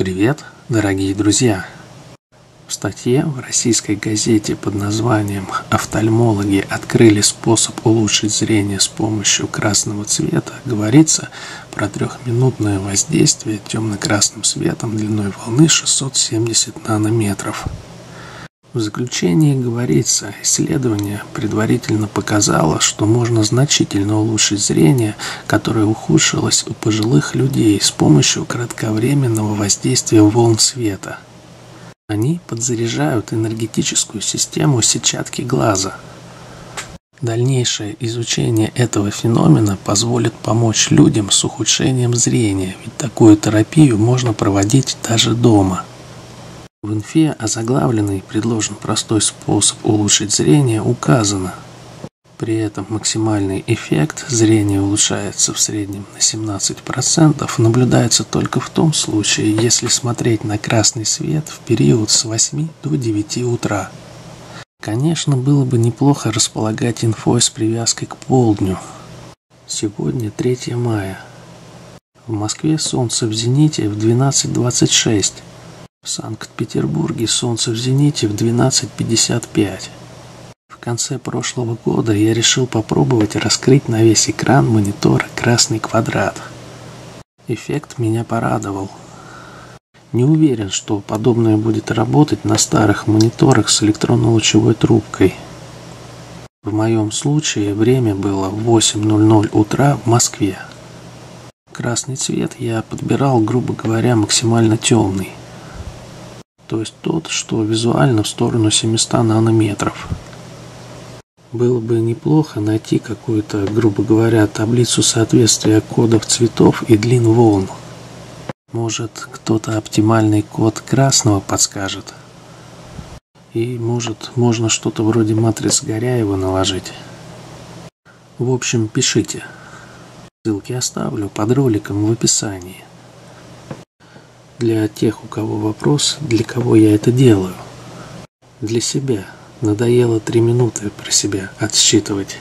Привет, дорогие друзья! В статье в российской газете под названием «Офтальмологи открыли способ улучшить зрение с помощью красного цвета» говорится про трехминутное воздействие темно-красным светом длиной волны 670 нанометров – в заключении говорится, исследование предварительно показало, что можно значительно улучшить зрение, которое ухудшилось у пожилых людей с помощью кратковременного воздействия волн света. Они подзаряжают энергетическую систему сетчатки глаза. Дальнейшее изучение этого феномена позволит помочь людям с ухудшением зрения, ведь такую терапию можно проводить даже дома – в инфе озаглавленный предложен простой способ улучшить зрение указано. При этом максимальный эффект зрения улучшается в среднем на 17%, наблюдается только в том случае, если смотреть на красный свет в период с 8 до 9 утра. Конечно, было бы неплохо располагать инфой с привязкой к полдню. Сегодня 3 мая. В Москве солнце в зените в 12.26. В Санкт-Петербурге солнце в зените в 12.55. В конце прошлого года я решил попробовать раскрыть на весь экран монитора красный квадрат. Эффект меня порадовал. Не уверен, что подобное будет работать на старых мониторах с электронно-лучевой трубкой. В моем случае время было 8.00 утра в Москве. Красный цвет я подбирал, грубо говоря, максимально темный то есть тот, что визуально в сторону 700 нанометров. Было бы неплохо найти какую-то, грубо говоря, таблицу соответствия кодов цветов и длин волн. Может, кто-то оптимальный код красного подскажет. И может, можно что-то вроде матриц Горяева наложить. В общем, пишите. Ссылки оставлю под роликом в описании для тех, у кого вопрос, для кого я это делаю. Для себя. Надоело три минуты про себя отсчитывать.